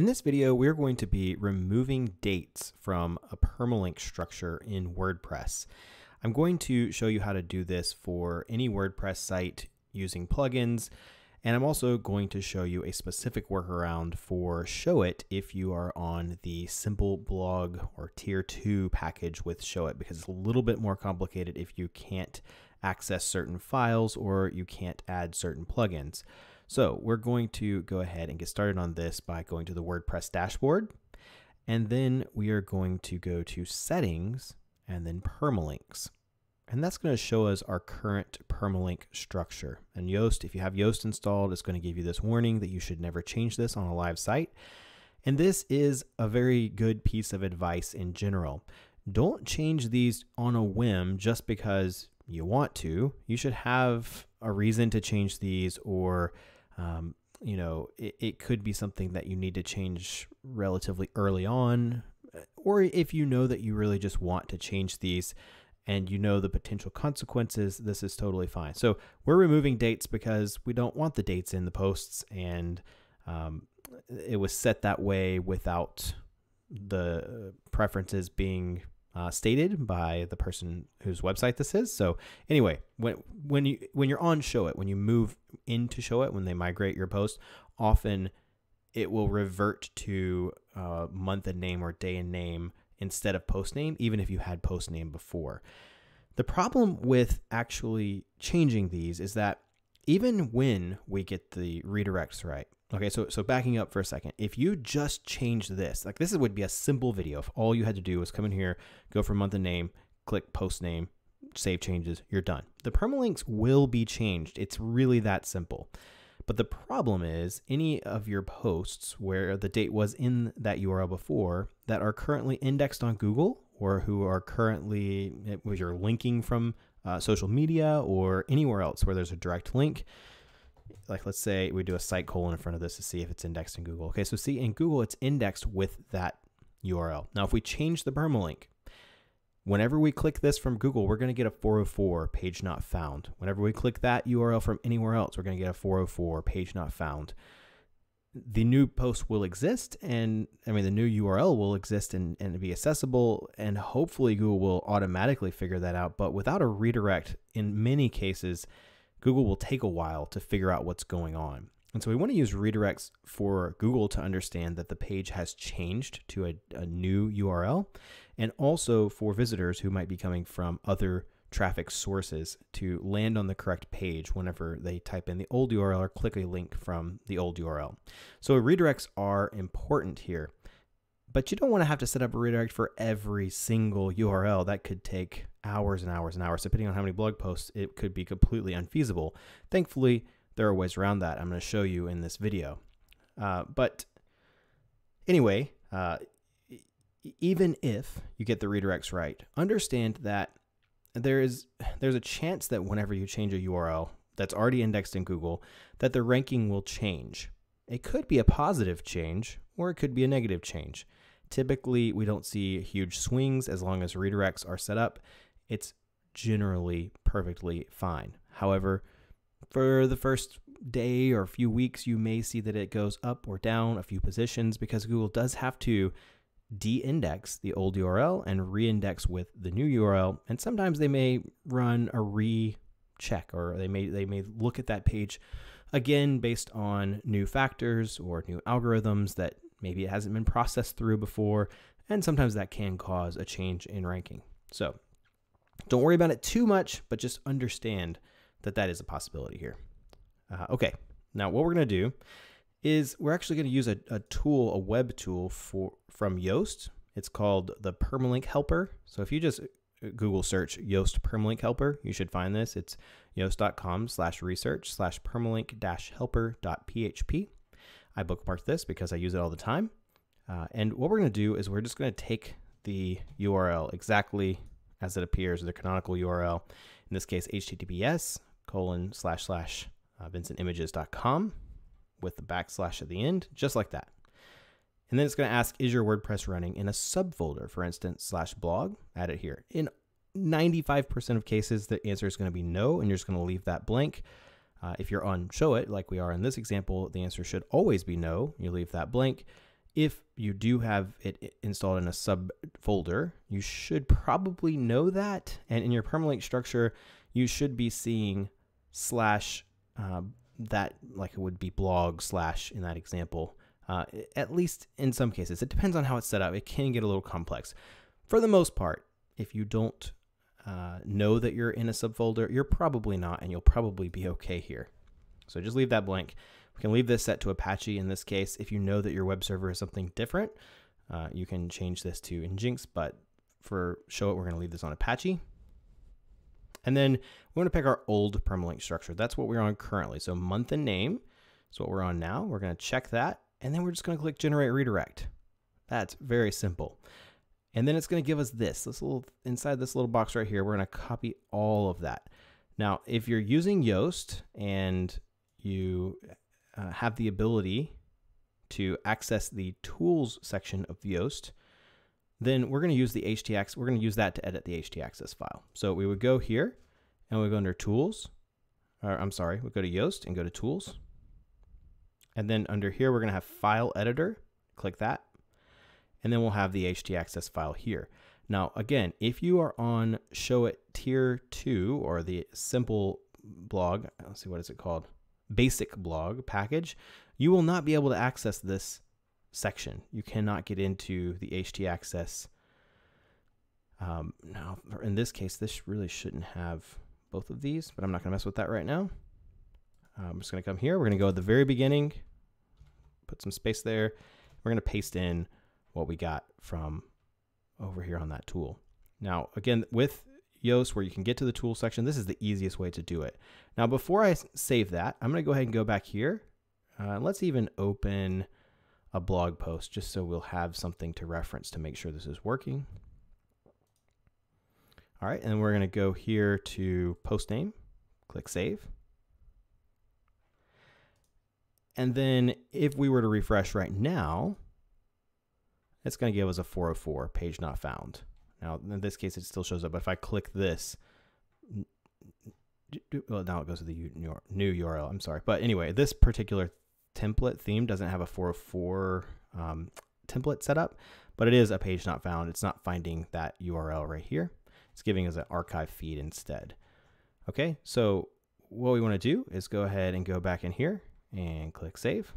In this video, we're going to be removing dates from a permalink structure in WordPress. I'm going to show you how to do this for any WordPress site using plugins, and I'm also going to show you a specific workaround for Showit if you are on the simple blog or tier 2 package with Showit because it's a little bit more complicated if you can't access certain files or you can't add certain plugins. So we're going to go ahead and get started on this by going to the WordPress dashboard. And then we are going to go to settings and then permalinks. And that's going to show us our current permalink structure. And Yoast, if you have Yoast installed, it's going to give you this warning that you should never change this on a live site. And this is a very good piece of advice in general. Don't change these on a whim just because you want to. You should have a reason to change these or um, you know, it, it could be something that you need to change relatively early on, or if you know that you really just want to change these and you know the potential consequences, this is totally fine. So we're removing dates because we don't want the dates in the posts, and um, it was set that way without the preferences being uh, stated by the person whose website this is. So anyway, when when you when you're on Showit, when you move into Showit, when they migrate your post, often it will revert to uh, month and name or day and name instead of post name, even if you had post name before. The problem with actually changing these is that even when we get the redirects right, Okay, so so backing up for a second, if you just change this, like this would be a simple video. If all you had to do was come in here, go for month and name, click post name, save changes, you're done. The permalinks will be changed. It's really that simple. But the problem is any of your posts where the date was in that URL before that are currently indexed on Google or who are currently, where you're linking from uh, social media or anywhere else where there's a direct link, like let's say we do a site colon in front of this to see if it's indexed in Google. Okay, so see in Google it's indexed with that URL. Now if we change the permalink, whenever we click this from Google, we're going to get a 404 page not found. Whenever we click that URL from anywhere else, we're going to get a 404 page not found. The new post will exist, and I mean, the new URL will exist and, and be accessible, and hopefully, Google will automatically figure that out. But without a redirect, in many cases, Google will take a while to figure out what's going on. And so we want to use redirects for Google to understand that the page has changed to a, a, new URL, and also for visitors who might be coming from other traffic sources to land on the correct page whenever they type in the old URL or click a link from the old URL. So redirects are important here, but you don't want to have to set up a redirect for every single URL. That could take hours and hours and hours. Depending on how many blog posts, it could be completely unfeasible. Thankfully, there are ways around that I'm going to show you in this video. Uh, but anyway, uh, even if you get the redirects right, understand that there is there's a chance that whenever you change a URL that's already indexed in Google, that the ranking will change. It could be a positive change or it could be a negative change. Typically, we don't see huge swings as long as redirects are set up it's generally perfectly fine. However, for the first day or a few weeks, you may see that it goes up or down a few positions because Google does have to de-index the old URL and re-index with the new URL. And sometimes they may run a re-check or they may they may look at that page again based on new factors or new algorithms that maybe it hasn't been processed through before. And sometimes that can cause a change in ranking. So don't worry about it too much, but just understand that that is a possibility here. Uh, okay, now what we're going to do is we're actually going to use a, a tool, a web tool for from Yoast. It's called the Permalink Helper. So if you just uh, Google search Yoast Permalink Helper, you should find this. It's yoast.com slash research slash permalink dash helper dot php. I bookmarked this because I use it all the time. Uh, and what we're going to do is we're just going to take the URL exactly as it appears, the canonical URL. In this case, https colon slash slash uh, vincentimages.com with the backslash at the end, just like that. And then it's going to ask, is your WordPress running in a subfolder, for instance, slash blog? Add it here. In 95% of cases, the answer is going to be no, and you're just going to leave that blank. Uh, if you're on Showit, like we are in this example, the answer should always be no. You leave that blank. If you do have it installed in a subfolder, you should probably know that. And in your permalink structure, you should be seeing slash uh, that like it would be blog slash in that example. Uh, at least in some cases, it depends on how it's set up. It can get a little complex. For the most part, if you don't uh, know that you're in a subfolder, you're probably not, and you'll probably be okay here. So just leave that blank. We can leave this set to Apache in this case. If you know that your web server is something different, uh, you can change this to Nginx, but for Showit, we're going to leave this on Apache. And then we want to pick our old permalink structure. That's what we're on currently. So month and name is what we're on now. We're going to check that, and then we're just going to click generate redirect. That's very simple. And then it's going to give us this, this little, inside this little box right here, we're going to copy all of that. Now, if you're using Yoast and you uh, have the ability to access the tools section of Yoast, then we're going to use the htaccess. We're going to use that to edit the htaccess file. So we would go here and we go under tools, or I'm sorry, we go to Yoast and go to tools. And then under here, we're going to have file editor. Click that and then we'll have the htaccess file here. Now, again, if you are on Showit Tier 2 or the simple blog, let's see, what is it called? Basic blog package, you will not be able to access this section. You cannot get into the htaccess. Um, now, in this case, this really shouldn't have both of these, but I'm not going to mess with that right now. I'm just going to come here. We're going to go at the very beginning, put some space there. We're going to paste in what we got from over here on that tool. Now, again, with Yoast, where you can get to the tool section, this is the easiest way to do it. Now, before I save that, I'm going to go ahead and go back here. Uh, let's even open a blog post just so we'll have something to reference to make sure this is working. All right, and we're going to go here to post name, click save. And then if we were to refresh right now, it's going to give us a 404 page not found. Now, in this case, it still shows up. But if I click this, well, now it goes to the new URL. I'm sorry. But anyway, this particular template theme doesn't have a 404 um, template set up, but it is a page not found. It's not finding that URL right here. It's giving us an archive feed instead. Okay, so what we want to do is go ahead and go back in here and click save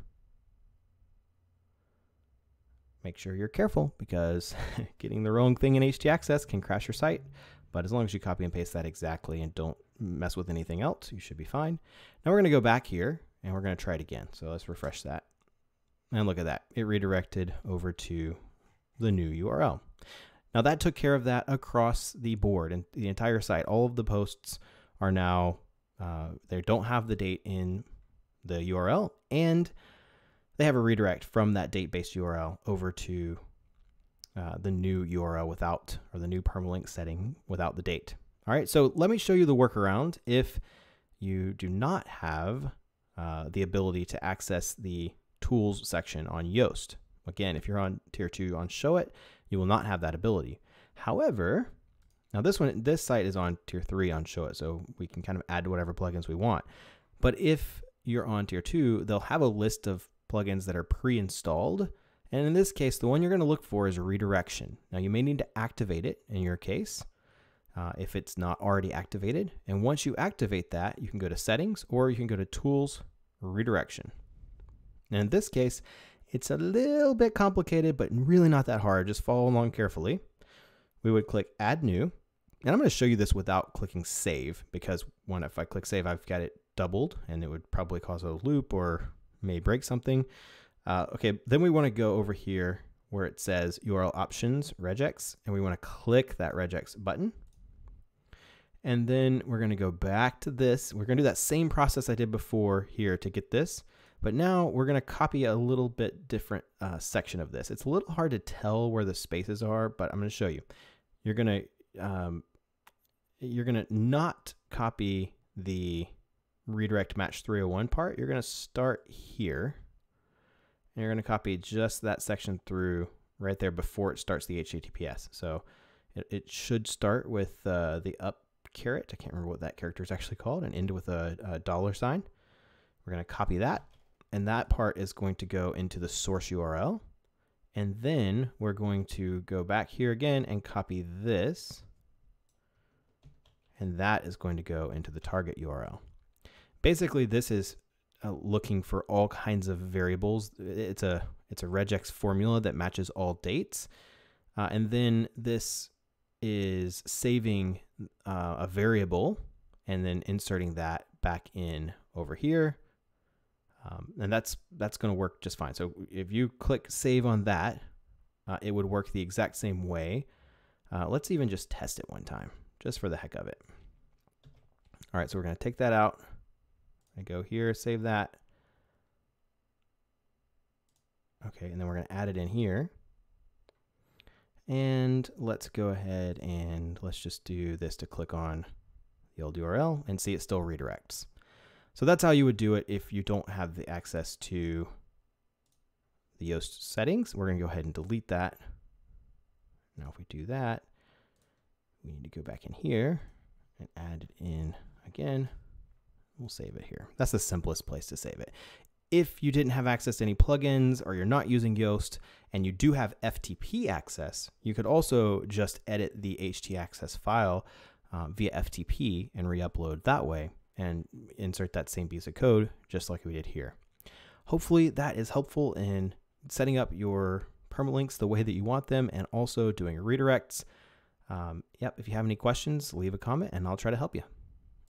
make sure you're careful because getting the wrong thing in htaccess can crash your site. But as long as you copy and paste that exactly and don't mess with anything else, you should be fine. Now we're going to go back here and we're going to try it again. So let's refresh that. And look at that. It redirected over to the new URL. Now that took care of that across the board and the entire site. All of the posts are now, uh, they don't have the date in the URL and they have a redirect from that date-based URL over to uh, the new URL without, or the new permalink setting without the date. All right, so let me show you the workaround if you do not have uh, the ability to access the tools section on Yoast. Again, if you're on tier two on Showit, you will not have that ability. However, now this one, this site is on tier three on Showit, so we can kind of add whatever plugins we want. But if you're on tier two, they'll have a list of plugins that are pre-installed. And in this case, the one you're going to look for is redirection. Now you may need to activate it in your case uh, if it's not already activated. And once you activate that, you can go to settings or you can go to tools, redirection. And in this case, it's a little bit complicated, but really not that hard. Just follow along carefully. We would click add new. And I'm going to show you this without clicking save because when if I click save, I've got it doubled and it would probably cause a loop or may break something. Uh, okay, then we want to go over here where it says URL options regex, and we want to click that regex button. And then we're going to go back to this. We're going to do that same process I did before here to get this. But now we're going to copy a little bit different uh, section of this. It's a little hard to tell where the spaces are, but I'm going to show you. You're going to um, you're going to not copy the redirect match 301 part, you're going to start here. And you're going to copy just that section through right there before it starts the HTTPS. So it, it should start with uh, the up caret. I can't remember what that character is actually called and end with a, a dollar sign. We're going to copy that. And that part is going to go into the source URL. And then we're going to go back here again and copy this. And that is going to go into the target URL. Basically, this is uh, looking for all kinds of variables. It's a it's a regex formula that matches all dates. Uh, and then this is saving uh, a variable and then inserting that back in over here. Um, and that's that's going to work just fine. So if you click save on that, uh, it would work the exact same way. Uh, let's even just test it one time, just for the heck of it. All right, so we're going to take that out. I go here, save that. Okay, and then we're going to add it in here. And let's go ahead and let's just do this to click on the old URL and see it still redirects. So that's how you would do it if you don't have the access to the Yoast settings. We're going to go ahead and delete that. Now if we do that, we need to go back in here and add it in again. We'll save it here. That's the simplest place to save it. If you didn't have access to any plugins or you're not using Yoast and you do have FTP access, you could also just edit the htaccess file uh, via FTP and re-upload that way and insert that same piece of code just like we did here. Hopefully that is helpful in setting up your permalinks the way that you want them and also doing redirects. Um, yep, if you have any questions, leave a comment and I'll try to help you.